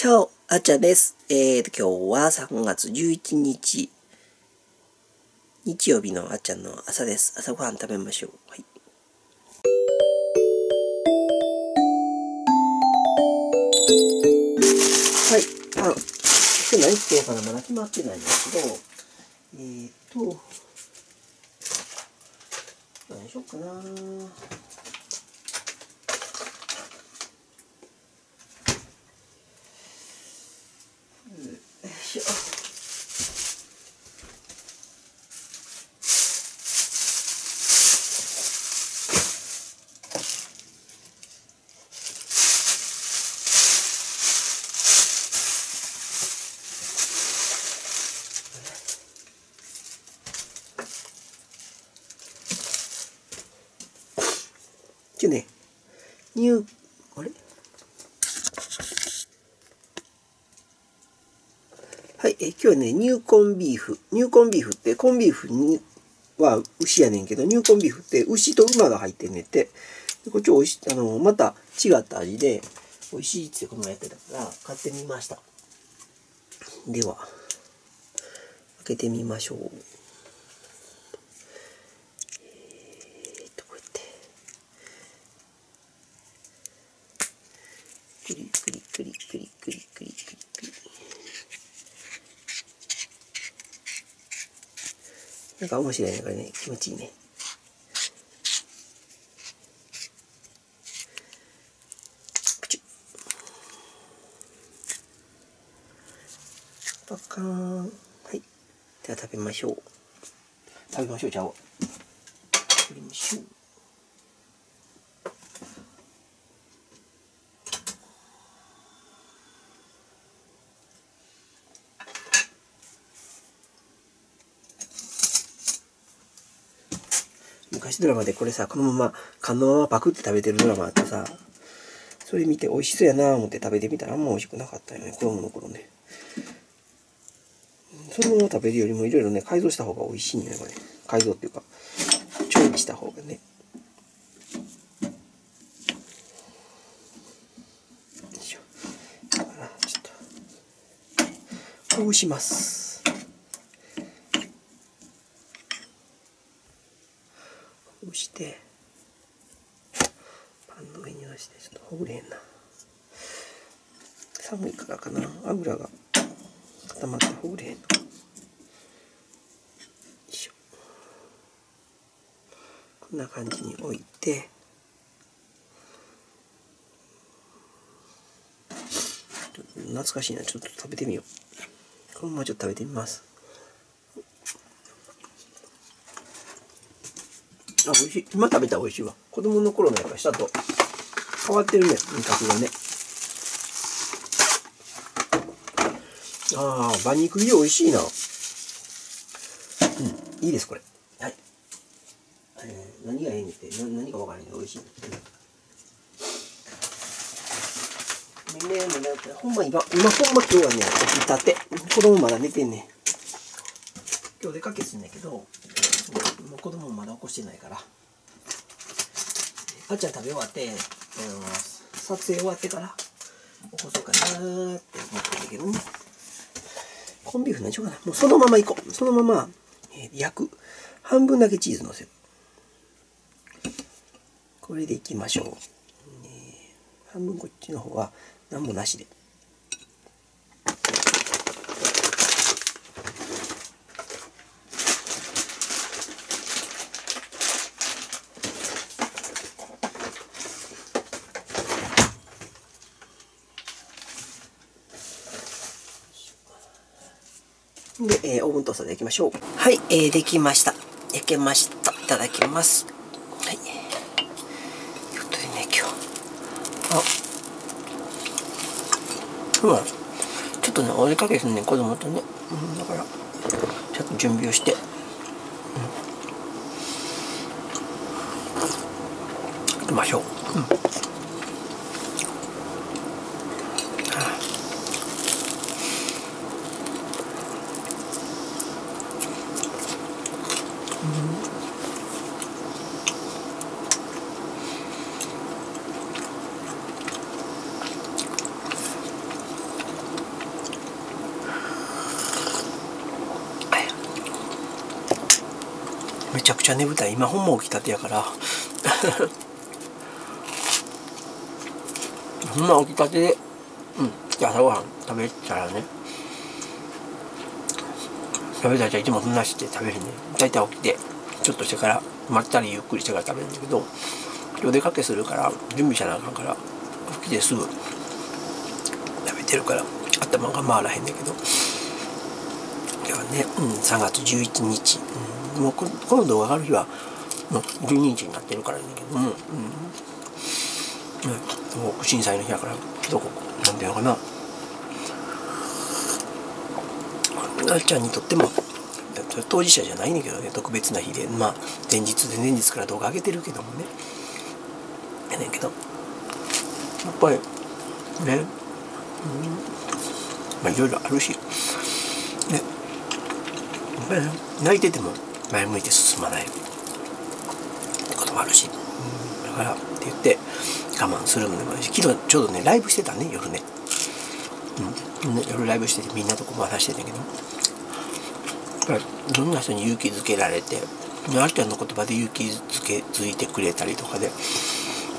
チャオ、あちゃです。えーと、今日は3月11日、日曜日のあっちゃんの朝です。朝ごはん食べましょう。はい。はい。あ、今日何作ろうかな？まだ決まってないんですけど、えーと、何しようかなニュ、あれ？はい、え今日はね、ニューコンビーフ。ニューコンビーフって、コンビーフには牛やねんけど、ニューコンビーフって牛と馬が入ってんねんて。こっちおいしあの、また違った味で、美味しいってこの前やってたから、買ってみました。では、開けてみましょう。えーっと、こうやって。クリクリクリクリクリクリクリクリ。なんか面白いね、これね。気持ちいいね。プチュパカーン。はい。では食べましょう。食べましょう、じゃあべましょう。ドラマでこれさ、このまま、缶のままパクって食べてるドラマあってさ、それ見て美味しそうやなぁ思って食べてみたらあんま美味しくなかったよね、子供の頃ね。そのまま食べるよりもいろいろね、改造した方が美味しいんだよね、これ。改造っていうか、調理した方がね。よいしょ。だから、ちょっと、ほぐします。ほぐしてパンの上に乗せてちょっとほぐれへんな。寒いからかな。油が固まってほぐれへんの。よいしょ。こんな感じに置いて。ちょっと懐かしいな。ちょっと食べてみよう。このままちょっと食べてみます。あ、美味しい。今食べたら美味しいわ。子供の頃のやっぱ下と変わってるね、味覚がね。ああ、馬肉入り美味しいな。うん、いいです、これ。はい。えー、何がええねんって、な何かわからんけど美味しい。ねねねねほんま今、今ほんま今日はね、起きたて。子供まだ寝てんね。今日出かけすんねんけど、もう子供もまだ起こしてないから。あっちゃん食べ終わって、撮影終わってから起こそうかなって思ってるんだけどね。コンビーフ何しようかな。もうそのままいこう。そのまま、えー焼く。半分だけチーズのせる。これでいきましょう。半分こっちの方は何もなしで。で、えーオーブントースターで焼きましょう。はい、えーできました。焼けました。いただきます。はい。ちょっとね、今日。あ。うわ。ちょっとね、お出かけするね、子供とね。うん、だから、ちょっと準備をして。うん。行きましょう。うん。ちゃくちゃ眠たい今ほんま起きたてやから。ほんま起きたてでうん朝ごはん食べたらね。食べたらいつもそんなして食べへんね大体起きてちょっとしてからまったりゆっくりしてから食べるんだけど今日出かけするから準備しなあかんから起きてすぐ食べてるから頭が回らへんねんけど。今日はね、うん、3月11日、うん、もうこの動画上がる日はもう12日になってるからねんけど。も、うん。ね、もう震災の日やからどこなんていうのかな。なっちゃんにとっても当事者じゃないねんけどね特別な日で。まあ前日で前日から動画上げてるけどもね。やねんけど。やっぱりね、うん、まあいろいろあるし。ね。やっぱり泣いてても前向いて進まない。こともあるし、だからって言って我慢するのもいいし。昨日ちょうどねライブしてたね夜ね、うん、夜ライブしててみんなとこも話してたけど。どんな人に勇気づけられてあるちゃんの言葉で勇気づけづいてくれたりとかで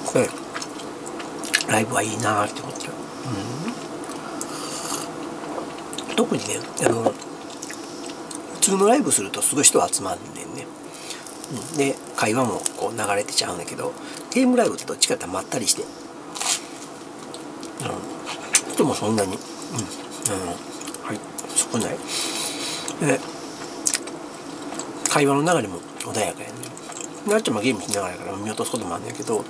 これライブはいいなって思っちゃう、うん、特にねあの通のライブするとすごい人集まんねんね、うん、で会話もこう流れてちゃうんだけどゲームライブってどっちかってまったりして、うん、人もそんなに、うん。うん、はい。少ない。で会話の流れも穏やかやね。なっちゃんもゲームしながらやから見落とすこともあるんねんけど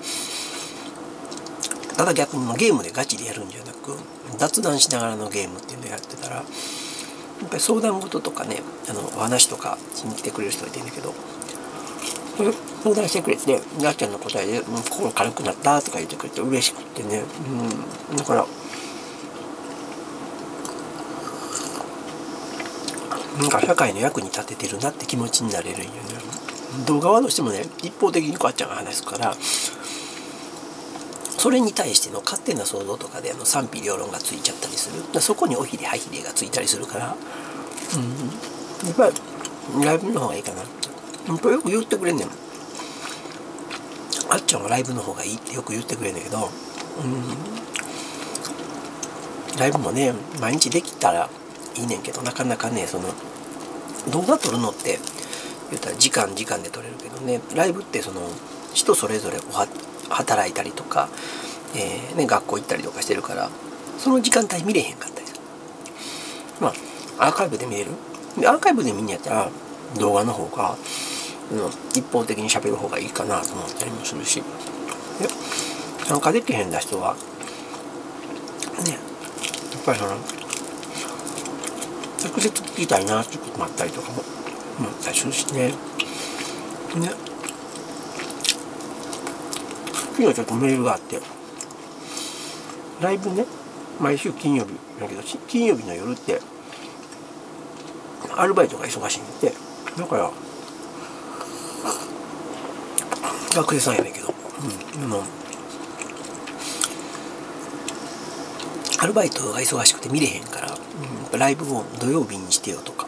ただ逆にゲームでガチでやるんじゃなく雑談しながらのゲームっていうのをやってたらやっぱり相談事とかねあのお話とかしに来てくれる人がいてんだけど相談してくれてなっちゃんの答えで「心軽くなった」とか言ってくれて嬉しくってね、うん、だからなんか社会の役に立ててるなって気持ちになれるんよね。動画はどうしてもね一方的にこうあっちゃんが話すからそれに対しての勝手な想像とかであの賛否両論がついちゃったりする。そこにおひれはひれがついたりするから、うん、やっぱりライブの方がいいかな。本当よく言ってくれんねんあっちゃんはライブの方がいいってよく言ってくれんねんけど、うん、ライブもね毎日できたらいいねんけどなかなかねその動画撮るのって言ったら時間時間で撮れるけどね。ライブってその人それぞれおは働いたりとか、えー、ね、学校行ったりとかしてるからその時間帯見れへんかったりするまあアーカイブで見れる？でアーカイブで見んやったら動画の方が、うん、一方的に喋る方がいいかなと思ったりもするしで参加できへんだ人はねやっぱりその直接聞きたいなってこともあったりとかも思ったりするしね。ね。昨日ちょっとメールがあって、ライブね、毎週金曜日だけど、金曜日の夜って、アルバイトが忙しいんで、だから、学生さんやねんけど、うん、アルバイトが忙しくて見れへんから、うん、ライブを土曜日にしてよとか、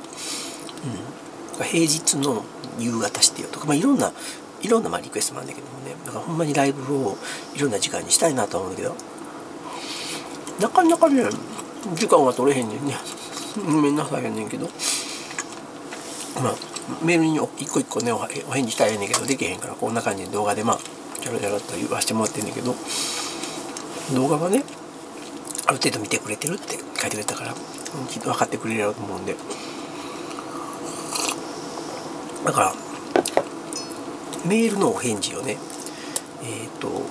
うん、平日の夕方してよとか、まあ、いろんないろんなまあリクエストもあるんだけどだからほんまにライブをいろんな時間にしたいなと思うんだけど。なかなかね時間が取れへんねん。ねごめんなさいやねんけど。まあメールに一個一個ねお返事したいやねんけどできへんからこんな感じで動画でまあちゃらちゃらっと言わしてもらってんねんけど。動画はねある程度見てくれてるって書いてくれたからきっと分かってくれると思うんで。だからメールのお返事をねえっ、ー、と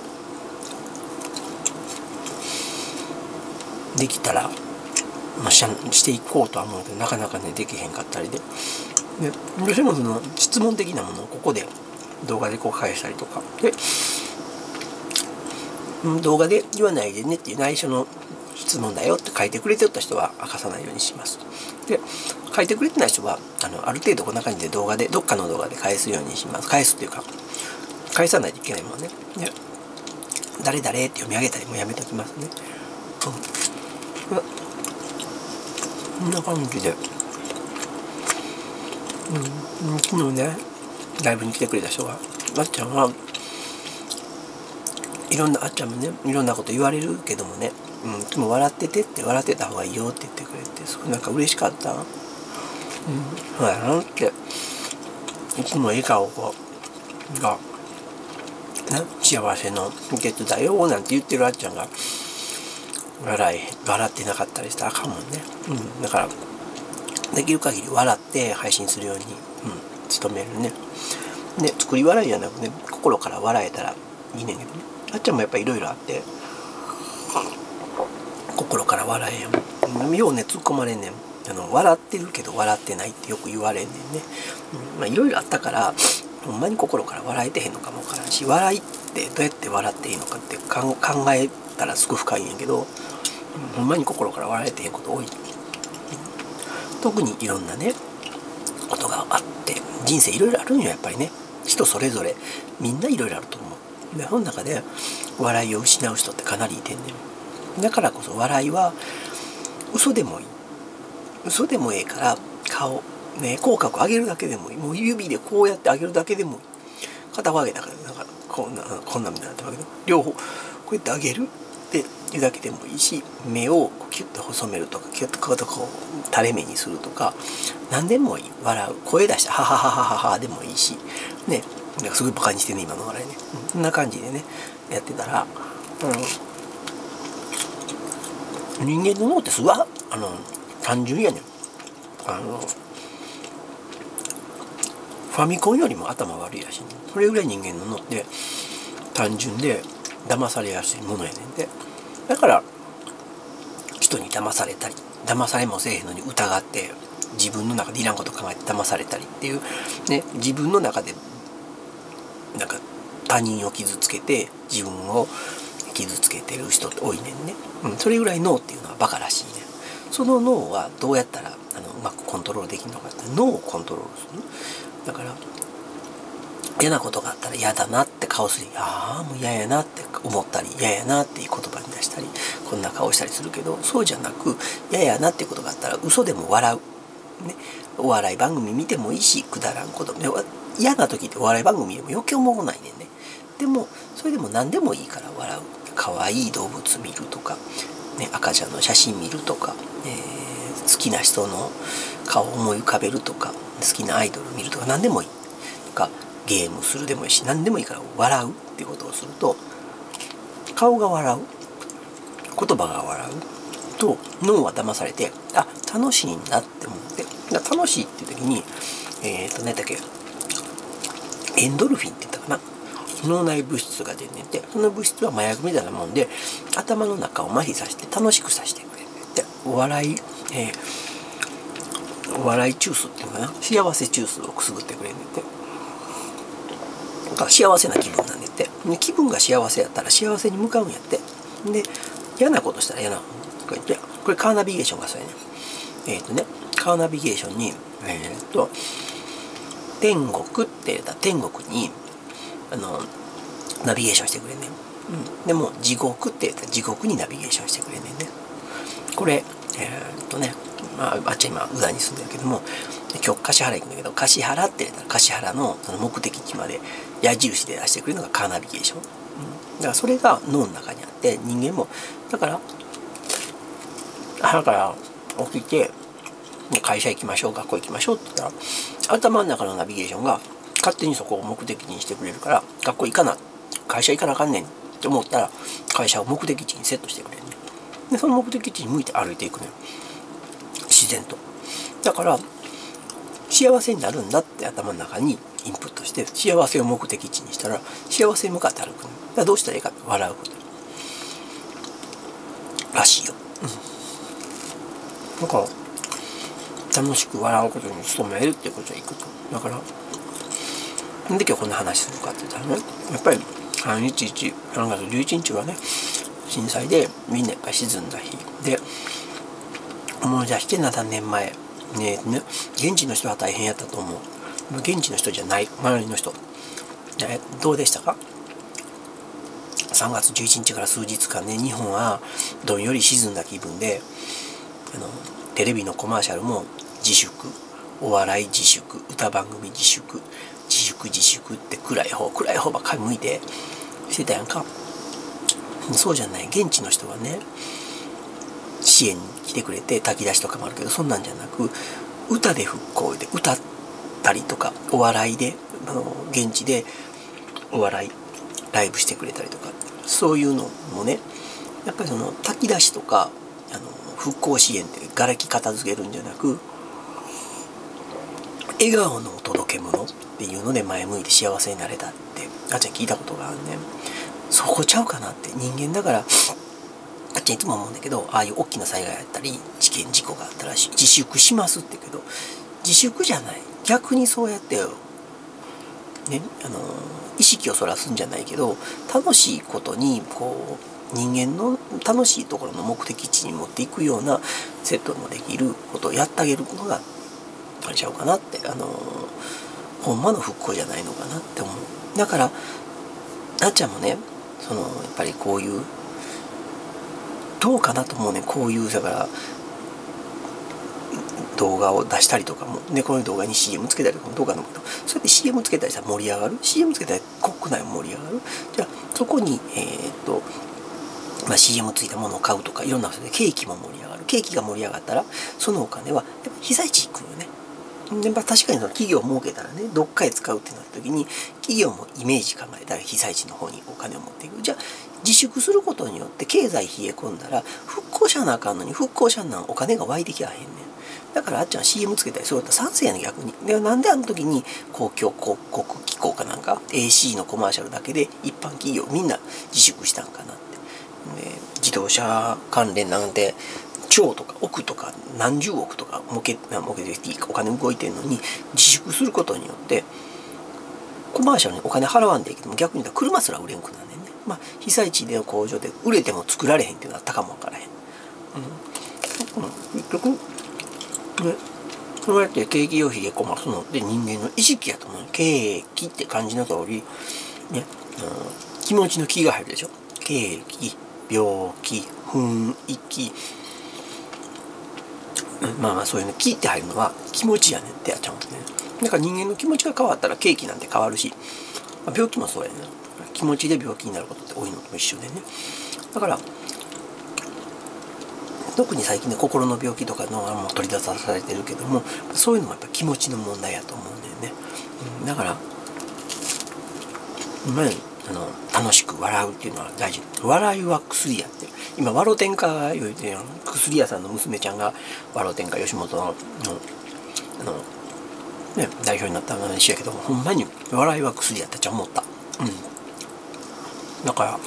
できたら、まあ、ししていこうとは思うけどなかなかねできへんかったりで。でどうしてもその質問的なものをここで動画で公開したりとか。で動画で言わないでねっていう内緒の質問だよって書いてくれてた人は明かさないようにします。で書いてくれてない人はあのある程度こんな感じで動画でどっかの動画で返すようにします。返すっていうか返さないといけないもんね。で誰々って読み上げたりもやめときますね、うん、こんな感じで、うん、昨日ねライブに来てくれた人があっちゃんはいろんなあっちゃんもねいろんなこと言われるけどもね「うん、でも笑ってて」って笑ってた方がいいよって言ってくれてそれなんか嬉しかった。うん。そうやなって。いつも笑顔が、幸せの秘訣だよなんて言ってるあっちゃんが。笑い笑ってなかったりしたらあかんもんね、うん、だからできる限り笑って配信するように、うん、努めるね。で作り笑いじゃなくね心から笑えたらいいねんけどね。あっちゃんもやっぱいろいろあって心から笑えやんよ。うね突っ込まれんねん。あの笑ってるけど笑ってないってよく言われんねんね、うん、まあいろいろあったからほんまに心から笑えてへんのかもわからんし笑いってどうやって笑っていいのかって考えたらすごく深いんやけどほんまに心から笑えてへんこと多い。特にいろんなねことがあって人生いろいろあるんよやっぱりね。人それぞれ。みんないろいろあると思う。でその中で笑いを失う人ってかなりいてんねん。だからこそ笑いは嘘でもいい。嘘でもええから顔ね口角上げるだけでもいい。もう指でこうやって上げるだけでもいい。片方上げたからなんかこんなこんなみたいになってるけど。両方こうやって上げる。っていうだけでもいいし目をキュッと細めるとかキュッとこう垂れ目にするとか。何でもいい。笑う。声出してハハハハハハでもいいし。ね。なんかすごいバカにしてね今の笑いね、うん、こんな感じでねやってたら、うん、人間の脳ってすごいあの単純やねん。あのファミコンよりも頭悪いらしい。ねそれぐらい人間の脳って単純で騙されやすいものやねんで。だから人に騙されたり騙されもせえへんのに疑って自分の中でいらんこと考えて騙されたりっていうね自分の中でなんか他人を傷つけて自分を傷つけてる人って多いねんね、うん、それぐらい脳っていうのはバカらしいねその脳はどうやったらあのうまくコントロールできるのかって脳をコントロールする。だから嫌なことがあったら嫌だなって顔する。ああもう嫌やなって思ったり嫌やなっていう言葉に出したりこんな顔したりするけどそうじゃなく嫌やなっていうことがあったら嘘でも笑う、ね、お笑い番組見てもいいしくだらんこと。嫌な時ってお笑い番組でも余計思わないねんね。でもそれでも何でもいいから笑う。可愛い動物見るとか、ね、赤ちゃんの写真見るとか、えー、好きな人の顔を思い浮かべるとか。好きなアイドル見るとか何でもいい。とかゲームするでもいいし何でもいいから笑うっていうことをすると顔が笑う。言葉が笑うと脳は騙されてあ楽しいなって思って。楽しいっていう時にえっ、ー、と何だっけ。エンドルフィンって言ったかな。脳内物質が出ててその物質は麻薬みたいなもんで頭の中を麻痺させて楽しくさせてくれるって。お笑い、えー、笑い中枢っていうのかな？幸せ中枢をくすぐってくれるって。幸せな気分なんでって。気分が幸せやったら幸せに向かうんやって。で嫌なことしたら嫌なこう言ってこれカーナビゲーションがそうやねえっ、ー、とねカーナビゲーションにえっ、ー、と天国って言ったら天国にあのナビゲーションしてくれんねん、うん、でも地獄って言ったら地獄にナビゲーションしてくれんねんね。これえー、っとね、まあ、あっちは今宇田に住んでるけども今日橿原行くんだけど橿原って言ったら橿原のその目的地まで矢印で出してくれるのがカーナビゲーション、うん、だからそれが脳の中にあって人間もだからだから起きて会社行きましょう学校行きましょうって言ったら頭の中のナビゲーションが勝手にそこを目的地にしてくれるから学校行かな会社行かなあかんねんって思ったら会社を目的地にセットしてくれるでその目的地に向いて歩いていくのよ。自然と。だから幸せになるんだって頭の中にインプットして幸せを目的地にしたら幸せに向かって歩くだからどうしたらいいかって笑うこと。らしいよ、うん、だから楽しく笑うことに努めるってことはいくと。だからなんで今日こんな話するかって言ったらねやっぱり311 3月11日はね震災でみんなやっぱり沈んだ日。で思い出して7年前。ねね現地の人は大変やったと思う。現地の人じゃない。周りの人、えどうでしたか？3月11日から数日間ね日本はどんより沈んだ気分であのテレビのコマーシャルも自粛。お笑い自粛。歌番組自粛。自粛自粛って暗い方暗い方ばっかり向いてしてたやんか。そうじゃない。現地の人はね支援に来てくれて炊き出しとかもあるけどそんなんじゃなく歌で復興で歌ったりとかお笑いであの現地でお笑いライブしてくれたりとかそういうのもねやっぱりその炊き出しとかあの復興支援って瓦礫片付けるんじゃなく笑顔のお届け物っていうので前向いて幸せになれたってあちゃん聞いたことがあるね。そこちゃうかなって人間だからあっちゃんいつも思うんだけどああいう大きな災害やったり事件事故があったら自粛しますって言うけど自粛じゃない。逆にそうやってねあの意識をそらすんじゃないけど楽しいことにこう人間の楽しいところの目的地に持っていくようなセットもできることをやってあげるのがあれちゃうかなってあのほんまの復興じゃないのかなって思う。だからなっちゃんもねそのやっぱりこういうどうかなと思うね。こういうだから動画を出したりとかも。でこの動画に CM つけたりとかもどうかと思うけどそうやって CM つけたりしたら盛り上がる？CM つけたら国内も盛り上がる？じゃあそこにえー、っとまあ、CM ついたものを買うとかいろんなことでケーキも盛り上がる。ケーキが盛り上がったらそのお金は被災地行くよね。で、まあ、確かにその企業を設けたらねどっかへ使うってなった時に企業もイメージ考えたら被災地の方にお金を持っていく。じゃあ自粛することによって経済冷え込んだら復興者なあかんのに復興者なんお金が湧いてきやへんねん。だからあっちゃん CM つけたりそうやったら賛成やねん逆に。でなんであの時に公共広告機構かなんか AC のコマーシャルだけで一般企業みんな自粛したんかなって。自動車関連なんて兆とか億とか何十億とか儲け儲けてお金動いてるのに自粛することによってコマーシャルにお金払わんでいいけども逆に言ったら車すら売れんくなんねんね。まあ被災地での工場で売れても作られへんっていうのはあったかもわからへん。うん。うん、結局ねそうやって景気を冷え込ますので人間の意識やと思う。景気って感じの通り、ね、うん、気持ちの気が入るでしょ。景気、病気、雰囲気、まあまあそういうの気って入るのは気持ちやねんってやっちゃうんですね。だから人間の気持ちが変わったらケーキなんて変わるし、まあ、病気もそうやねん気持ちで病気になることって多いのと一緒でね。だから特に最近ね心の病気とかのもう取り出されてるけどもそういうのもやっぱ気持ちの問題やと思うんだよね、うん、だから前ああの楽しく笑うっていうのは大事。笑いは薬やって今ワロ天下言うて薬屋さんの娘ちゃんがワロ天下吉本のあの、ね、代表になった話やけどほんまに笑いは薬やったちゃ思った。うん。だから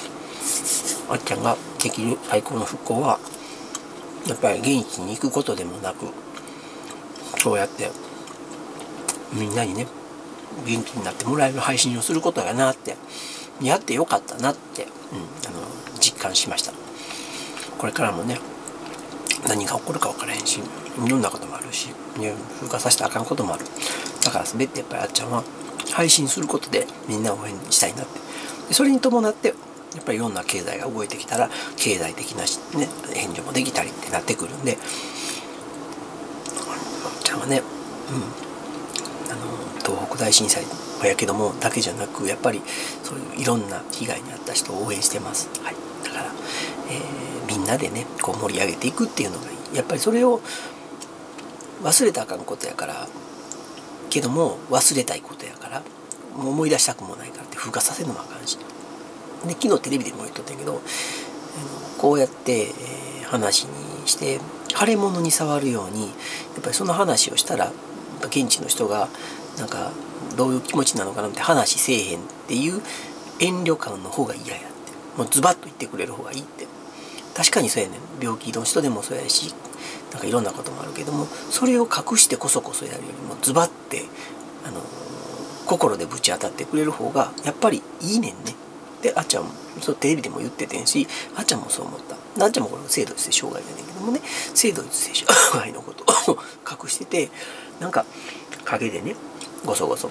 あっちゃんができる最高の復興はやっぱり現地に行くことでもなくそうやってみんなにね元気になってもらえる配信をすることやなってやってよかったなって、うん、あの実感しました。これからもね何が起こるか分からへんしいろんなこともあるし、風化させたらあかんこともある。だから全てやっぱりあっちゃんは配信することでみんな応援したいなって。でそれに伴ってやっぱりいろんな経済が動いてきたら経済的な、ね、援助もできたりってなってくるんであっちゃんはね、うん、あの東北大震災やけどもだけじゃなくやっぱりそういういろんな被害に遭った人を応援してます、はい、だから、えー、みんなでねこう盛り上げていくっていうのがやっぱりそれを忘れたあかんことやからけども忘れたいことやからもう思い出したくもないからって風化させるのもあかんし。で昨日テレビでも言っとったんやけどこうやって、えー、話にして腫れ物に触るようにやっぱりその話をしたら現地の人がなんかどういう気持ちなのかなって話せえへんっていう遠慮感の方が嫌やって。もうズバッと言ってくれる方がいいって。確かにそうやねん。病気の人でもそうやしなんかいろんなこともあるけどもそれを隠してこそこそやるよりもズバッてあの心でぶち当たってくれる方がやっぱりいいねんね。であっちゃんもそうテレビでも言っててんしあっちゃんもそう思った。あっちゃんもこれ性同一性障害やねんけどもね。性同一性障害のことを隠しててなんか陰でねごそごそ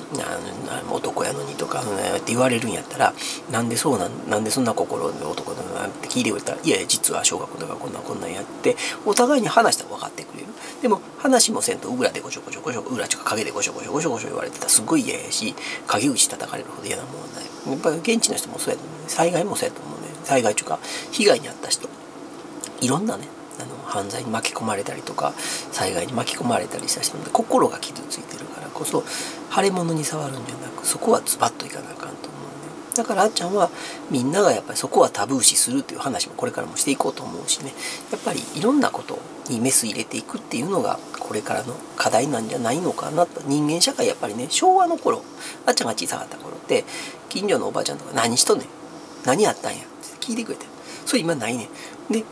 男やのにとかって言われるんやったらなんでそうなんなんでそんな心で男だなんて聞いてくれたらいやいや実は小学校とかこんなこんなんやってお互いに話したら分かってくれる。でも話もせんと裏でごちょごちょごちょ裏ちょか影でごちょごちょごちょごちょ言われてたらすごい嫌やし陰口叩かれるほど嫌なもんない。やっぱり現地の人もそうやと思うね。災害もそうやと思うね。災害中か被害に遭った人いろんなねあの犯罪に巻き込まれたりとか災害に巻き込まれたりした人で心が傷ついてるからこそ腫れ物に触るんじゃなくそこはズバッといかなあかんと思うね。だからあっちゃんはみんながやっぱりそこはタブー視するっていう話もこれからもしていこうと思うしね。やっぱりいろんなことにメス入れていくっていうのがこれからの課題なんじゃないのかなと。人間社会やっぱりね昭和の頃あっちゃんが小さかった頃って近所のおばあちゃんとか何しとんねん？何やったんや？って聞いてくれて。それ今ないね。んで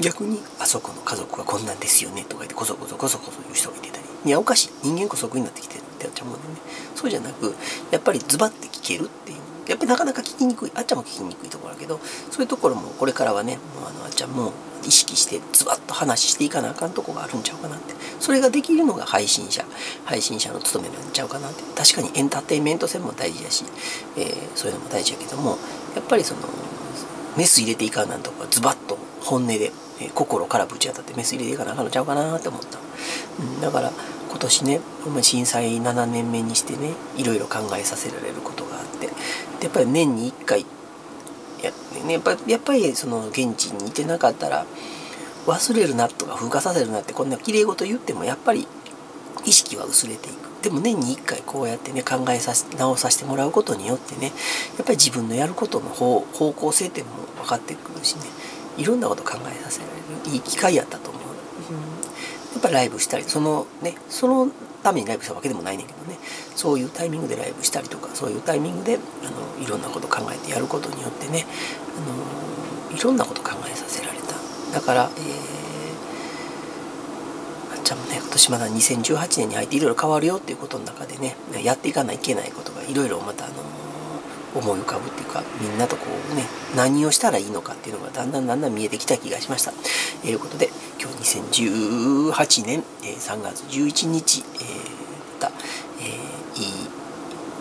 逆にあそこの家族はこんなんですよねとか言ってこそこそこそこそ言う人がいてたりいやおかしい。人間こそになってきてるってやっちゃうもね。そうじゃなくやっぱりズバッて聞けるっていう。やっぱりなかなか聞きにくい。あっちゃんも聞きにくいところだけどそういうところもこれからはねもうあのあっちゃんも意識してズバッと話していかなあかんとこがあるんちゃうかなって。それができるのが配信者。配信者の務めなんちゃうかなって。確かにエンターテインメント性も大事だし、えー、そういうのも大事やけどもやっぱりそのメス入れていかんなんとかズバッと本音でえ心からぶち当たってメス入れていかなあかんのちゃうかなって思った、うん、だから今年ね震災7年目にしてねいろいろ考えさせられることがあってでやっぱり年に1回や,、ね、やっぱやっぱりその現地にいてなかったら忘れるなとか風化させるなってこんな綺麗事言ってもやっぱり意識は薄れていく。でも年に1回こうやってね考えさせ直させてもらうことによってねやっぱり自分のやることの方方向性っていうのも分かってくるしねいろんなこと考えさせられる。いい機会やったと思う、うん、やっぱライブしたりそのねそのためにライブしたわけでもないねんけどねそういうタイミングでライブしたりとかそういうタイミングであのいろんなこと考えてやることによってねあのいろんなこと考えさせられただから、えー、あっちゃんもね今年まだ2018年に入っていろいろ変わるよっていうことの中でねやっていかないといけないことがいろいろまたあの思い浮かぶっていうかみんなとこうね何をしたらいいのかっていうのがだんだんだんだん見えてきた気がしました。ということで今日2018年え3月11日、えー、また、えー、いい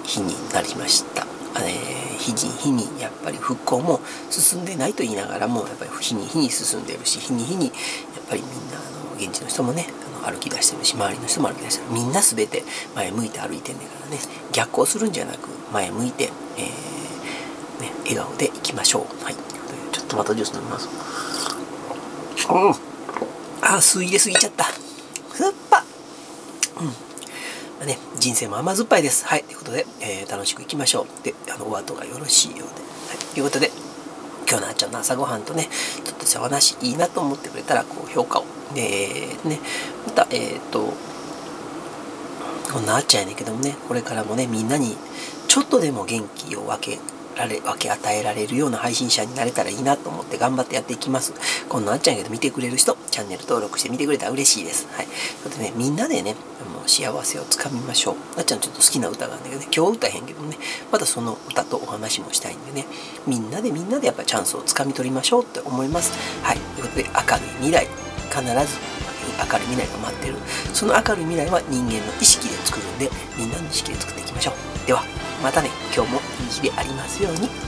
日になりました。えー、日に日にやっぱり復興も進んでないと言いながらもやっぱり日に日に進んでるし日に日にやっぱりみんなあの現地の人もねあの歩き出してるし周りの人も歩き出してるみんな全て前向いて歩いてんねからね逆行するんじゃなく前向いて、えー、ね、笑顔でいきましょう。はい。ちょっとまたジュース飲みます。うん。あ、酢入れすぎちゃった。酸っぱうん。まあね、人生も甘酸っぱいです。はい。ということで、えー、楽しくいきましょう。で、あの、お後がよろしいようで。はい。ということで、今日のあっちゃんの朝ごはんとね、ちょっとしたお話いいなと思ってくれたら、こう、評価を。で、ね、また、えっ、ー、と、こんなあっちゃんやねんけどもね、これからもね、みんなにちょっとでも元気を分けられ、分け与えられるような配信者になれたらいいなと思って頑張ってやっていきます。こんなあっちゃんやけど見てくれる人、チャンネル登録して見てくれたら嬉しいです。はい。それでね、みんなでね、もう幸せをつかみましょう。あっちゃんちょっと好きな歌があるんだけどね、今日歌へんけどね、またその歌とお話もしたいんでね、みんなでみんなでやっぱチャンスをつかみ取りましょうって思います。はい。ということで、明るい未来、必ず明るい未来が待ってるその明るい未来は人間の意識で作るんでみんなの意識で作っていきましょうではまたね今日もいい日でありますように。